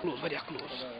Close, very close.